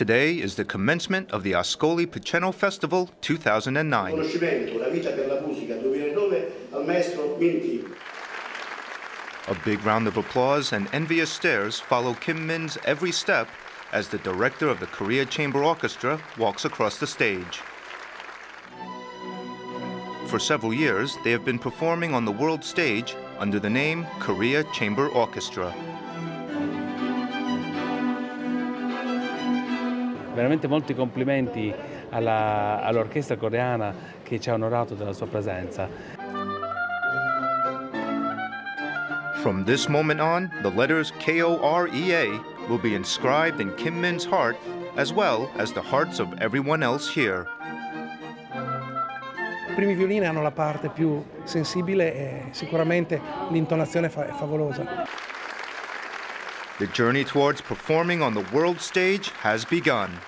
Today is the commencement of the Ascoli Piceno Festival 2009. Riconoscimento, la vita per la musica 2009 al maestro Minty. A big round of applause and envious stares follow Kim Min's every step as the director of the Korea Chamber Orchestra walks across the stage. For several years, they have been performing on the world stage under the name Korea Chamber Orchestra. Veramente molti complimenti alla, all'orchestra coreana che ci ha onorato della sua presenza. From this moment on, the letters K-O-R-E-A will be inscribed in Kim Min's heart as well as the hearts of everyone else here. I primi violini hanno la parte più sensibile e sicuramente l'intonazione è favolosa. The journey towards performing on the world stage has begun.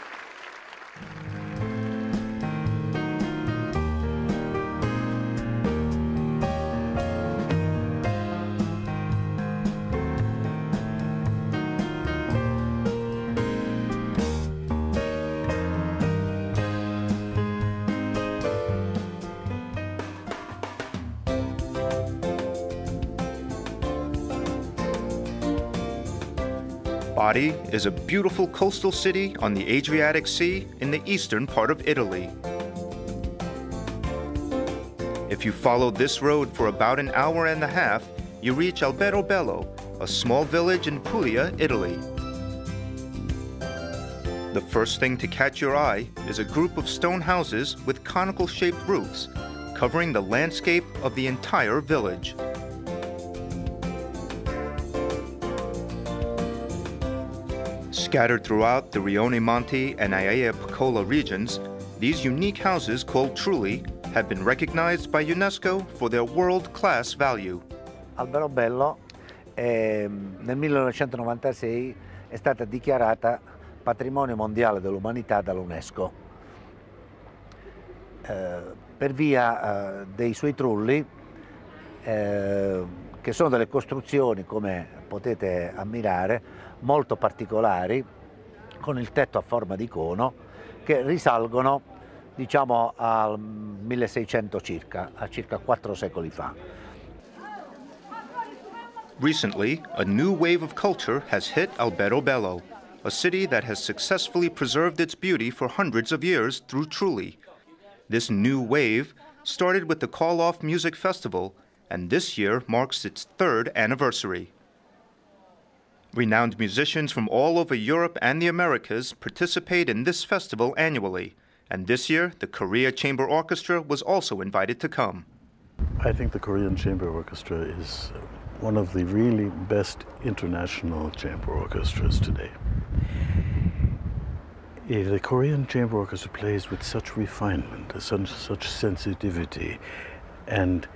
Bari is a beautiful coastal city on the Adriatic Sea in the eastern part of Italy. If you follow this road for about an hour and a half, you reach Alberobello, a small village in Puglia, Italy. The first thing to catch your eye is a group of stone houses with conical shaped roofs, covering the landscape of the entire village. Scattered throughout the Rione Monte and Aia Piccola regions, these unique houses called Trulli have been recognized by UNESCO for their world-class value. Alberobello eh, nel 1996 è stata dichiarata patrimonio mondiale dell'umanità dall'UNESCO eh, per via eh, dei suoi trulli eh, che sono delle costruzioni come potete ammirare molto particolari con il tetto a forma di cono che risalgono diciamo al 1600 circa, a circa quattro secoli fa. Recently, a new wave of culture has hit Alberobello, a city that has successfully preserved its beauty for hundreds of years through Trulli. This new wave started with the Call Off Music Festival, and this year marks its third anniversary. Renowned musicians from all over Europe and the Americas participate in this festival annually, and this year the Korea Chamber Orchestra was also invited to come. I think the Korean Chamber Orchestra is one of the really best international chamber orchestras today. The Korean Chamber Orchestra plays with such refinement, such, such sensitivity, and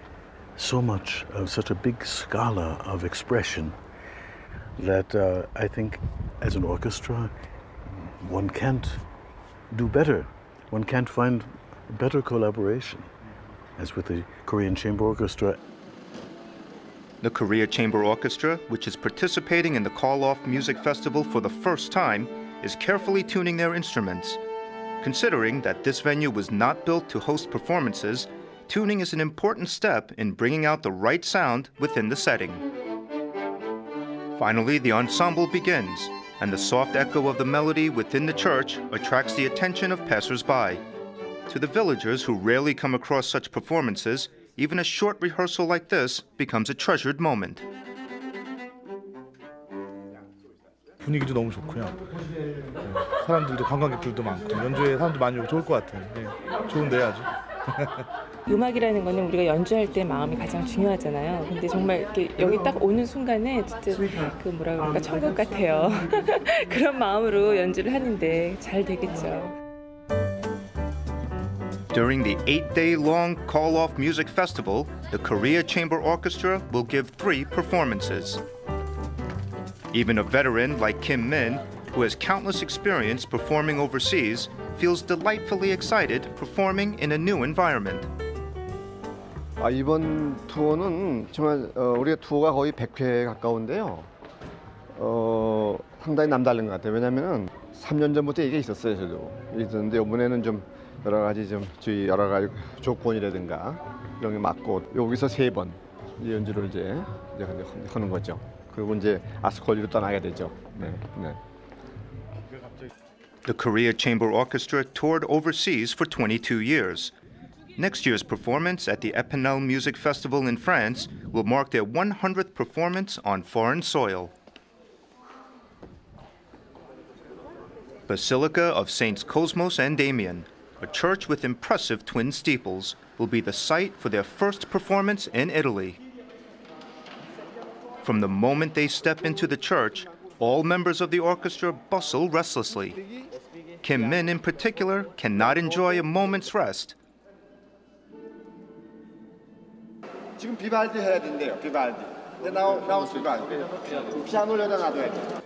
so much of such a big scala of expression that uh, I think as an orchestra one can't do better. One can't find better collaboration as with the Korean Chamber Orchestra. The Korea Chamber Orchestra, which is participating in the Call Off Music Festival for the first time, is carefully tuning their instruments. Considering that this venue was not built to host performances, tuning is an important step in bringing out the right sound within the setting. Finally, the ensemble begins, and the soft echo of the melody within the church attracts the attention of passersby. To the villagers who rarely come across such performances, even a short rehearsal like this becomes a treasured moment. 분위기도 너무 좋고요. 네, 사람들도 관광객들도 많고 연주에 사람도 많이 오고 좋을 것 같아요. 네, 좋은데요 아주. 음악이라는 거는 우리가 연주할 때 마음이 가장 중요하잖아요. 근데 정말 이렇게 여기 딱 오는 순간에 진짜 그 뭐라 그럴까 천국 같아요. 그런 마음으로 연주를 하는데 잘 되겠죠. During the eight day long Call Off Music Festival, the Korea Chamber Orchestra will give three performances. Even a veteran like Kim Min, who has countless experience performing overseas, feels delightfully excited performing in a new environment. 아, 이번 투어는 정말 어, 우리가 투어가 거의 100회 가까운데요. 어, 상당히 남다른 것 같아요. 왜냐하면 3년 전부터 이게 있었어요, 저도. 있었는데 이번에는 좀 여러 가지 좀 주의 여러 가지 조건이라든가 이런 게 맞고 여기서 세 번 연주를 이제, 이제 하는 거죠. 그리고 이제 아스콜리로 떠나게 되죠. 네, 네. The Korea Chamber Orchestra toured overseas for 22 years. Next year's performance at the Epinal Music Festival in France will mark their 100th performance on foreign soil. Basilica of Saints Cosmas and Damian, a church with impressive twin steeples, will be the site for their first performance in Italy. From the moment they step into the church, all members of the orchestra bustle restlessly. Kim Min, in particular, cannot enjoy a moment's rest. 지금 비발디 해야 된대요. 비발디. 근데 나오 나오 비발디. 피아노 여자 놔둬야 돼.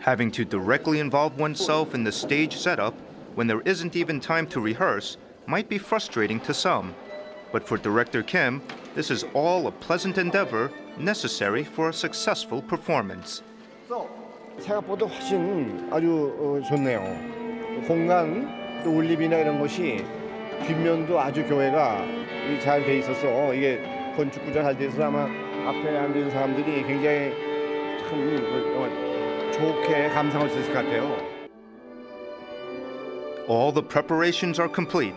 Having to directly involve oneself in the stage setup when there isn't even time to rehearse might be frustrating to some. But for director Kim, this is all a pleasant endeavor necessary for a successful performance. 생각보다 훨씬 아주 어, 좋네요. 공간 또 올립이나 이런 것이 뒷면도 아주 교회가 잘 돼 있어서 이게 건축 구조 잘 돼서 아마 앞에 앉아 있는 사람들이 굉장히 참 어, 좋게 감상할 수 있을 것 같아요. All the preparations are complete.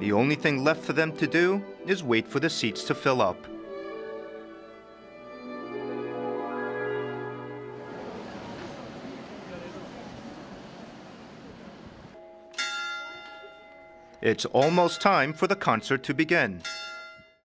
The only thing left for them to do is wait for the seats to fill up. It's almost time for the concert to begin.